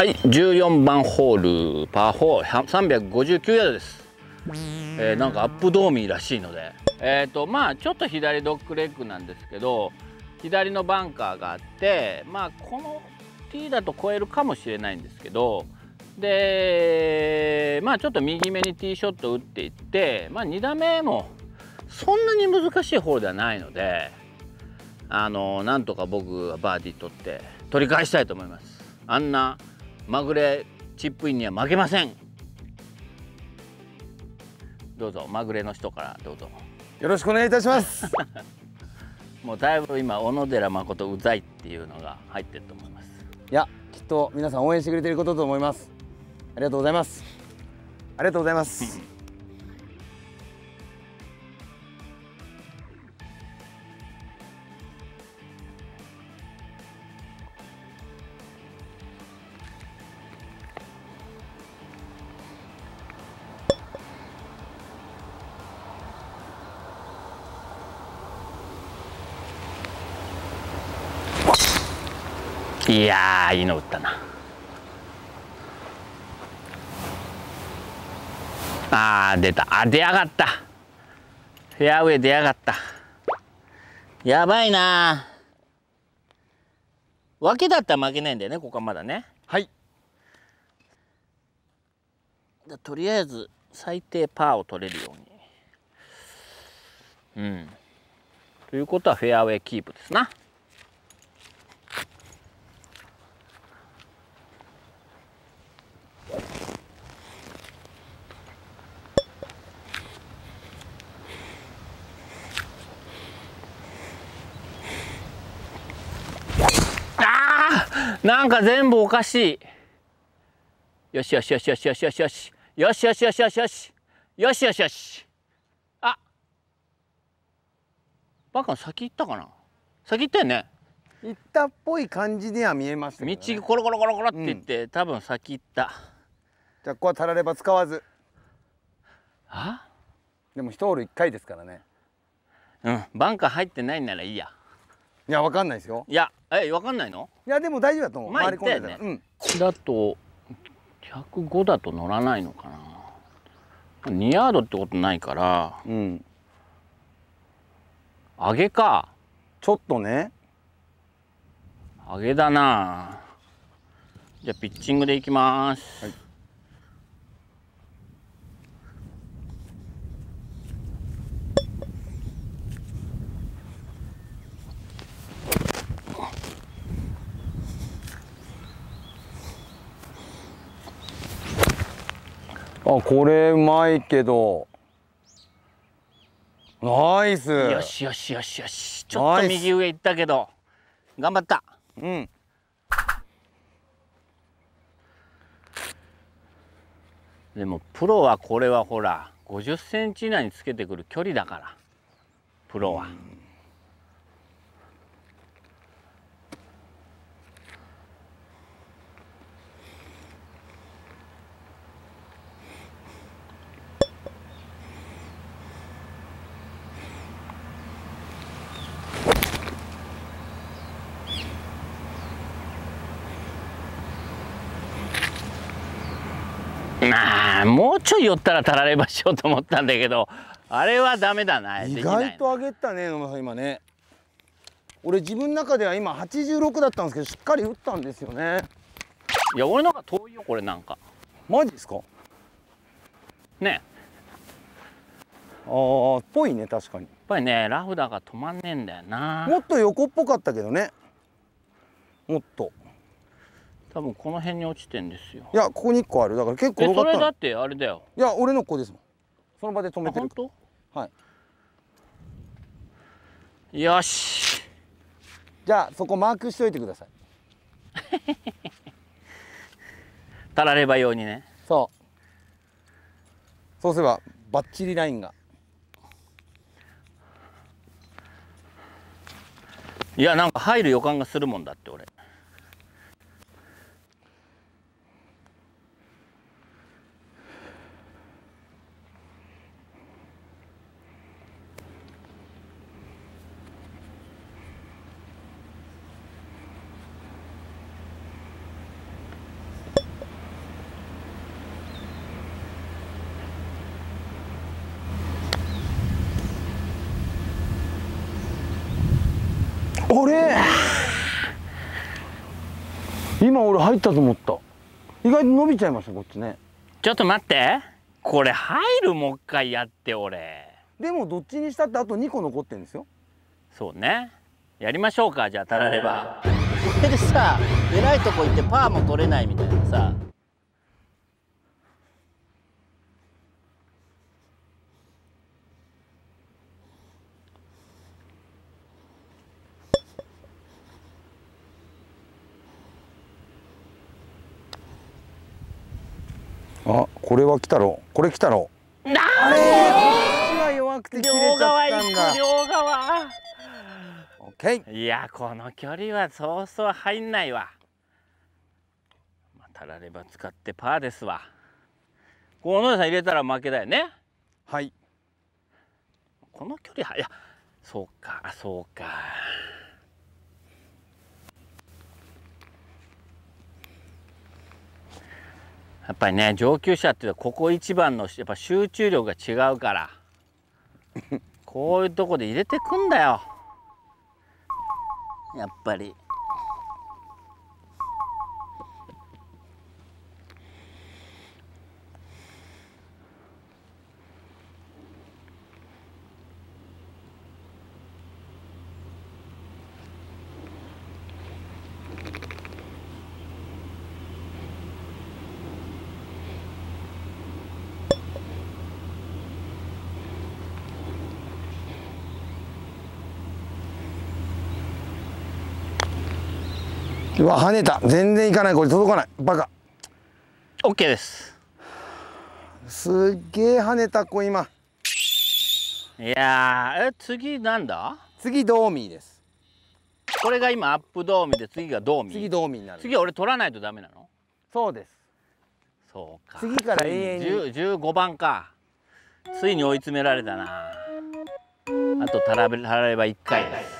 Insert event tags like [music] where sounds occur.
はい14番ホールパー4 359ヤードです、えーなんかアップドーミーらしいので。えっ、とまあちょっと左ドッグレッグなんですけど左のバンカーがあってまあこのティーだと超えるかもしれないんですけどでまあちょっと右目にティーショット打っていってまあ2打目もそんなに難しいホールではないのであのなんとか僕はバーディー取って取り返したいと思います。あんなまぐれチップインには負けません。どうぞまぐれの人からどうぞ。よろしくお願いいたします。[laughs] もうだいぶ今小野寺誠うざいっていうのが入ってると思います。いやきっと皆さん応援してくれてることと思いますありがとうございます。ありがとうございます [laughs] いやーいいの打ったな。あー出た。あ出やがった。フェアウェイ出やがった。やばいな脇だったら負けないんだよねここはまだね。はい。だとりあえず最低パーを取れるように。うん。ということはフェアウェイキープですななんか全部おかしい。よしよしよしよしよしよしよし。よしよしよしよしよし。よしよしよし。あバカ先行ったかな？先行ったよね？行ったっぽい感じには見えますね。道コロコロコロコロって言って、うん、多分先行った。じゃあここはたられば使わず。あ？でも一ホール一回ですからね。うん、バンカー入ってないならいいや。いやわかんないですよ。いやえわかんないの？いやでも大丈夫だと思う。前回り込んでたら、言ったようん。だと105だと乗らないのかな。2ヤードってことないから。うん。上げか。ちょっとね。上げだな。じゃあピッチングでいきます、はいあこれうまいけど。ナイス。よしよしよしよし。ちょっと右上行ったけど。頑張った。うん。でもプロはこれはほら50センチ以内につけてくる距離だから。プロは、まあもうちょい寄ったらたらればしようと思ったんだけどあれはダメだな意外と上げたね野村さん今ね。俺自分の中では今86だったんですけどしっかり打ったんですよね。いや俺の方が遠いよこれなんか。マジですか？ね。やっあーっぽいね確かに。ぱりねラフだが止まんねえんだよな。もっと横っぽかったけどね。もっと多分この辺に落ちてんですよ。いやここに1個ある。だから結構それだってあれだよ。いや俺の子ですもん。その場で止あめてる。本当？はい。よし。じゃあそこマークしといてください。[laughs] たられば用にね。そう。そうすればバッチリラインが。いやなんか入る予感がするもんだって俺俺今俺入ったと思った。意外と伸びちゃいましたこっちね。ちょっと待って。これ入るもう一回やって俺。でもどっちにしたってあと2個残ってるんですよ。そうね。やりましょうかじゃあたらればこれでさえらいとこ行ってパーも取れないみたいなさあこれは来たろ。これ来たろ。なあれ？こっちが弱くて切れ両ちゃったんだ。両側オッケー。いやこの距離はそうそう入んないわ、まあ、たられば使ってパーですわ。こう野田さん入れたら負けだよね。はい。この距離はいやそうかあそうかやっぱりね上級者っていうのはここ一番のやっぱ集中力が違うから。[laughs] こういうとこで入れてくんだよ。やっぱりうわ跳ねた。全然いかない。これ届かない。バカ。OK です。すっげえ跳ねた子今。いやーえ次なんだ？次ドーミーです。これが今アップドーミーで次がドーミー？次ドーミーになる。次は俺取らないとダメなの？そうです。そうか。次から永遠に。10 15番か。ついに追い詰められたな。あとたらべたられば1回です